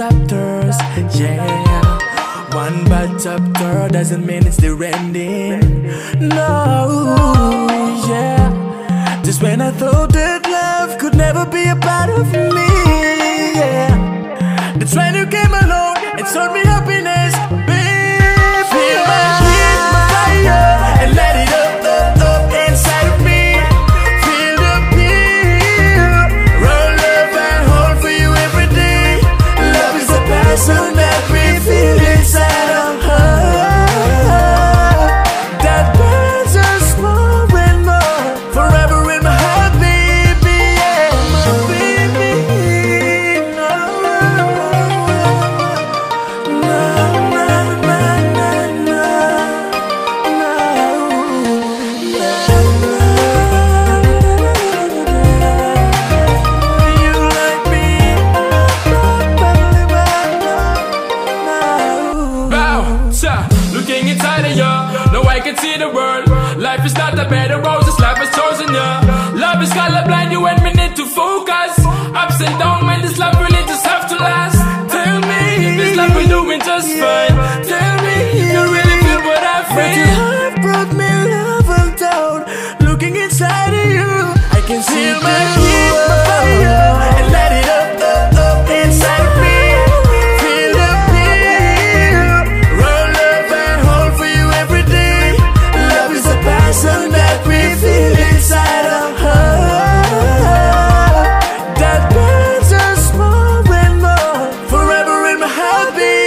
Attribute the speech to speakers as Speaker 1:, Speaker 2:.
Speaker 1: chapters, yeah. One bad chapter doesn't mean it's the ending. No, yeah. Just when I thought that love could never be a part of me, yeah. The train you came along and showed me happiness, inside of you.
Speaker 2: Now I can see the world. Life is not a bed of roses, life has chosen you. Love is colorblind, you and me need to focus. happy